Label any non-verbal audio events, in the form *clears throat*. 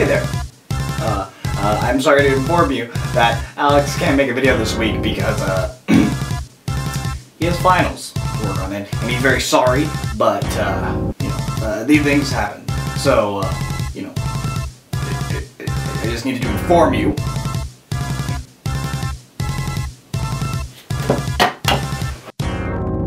Hey there. Uh, uh, I'm sorry to inform you that Alex can't make a video this week because uh, *clears throat* he has finals to work on it, and he's very sorry, but uh, you know, uh, these things happen. So, uh, you know, I I just need to inform you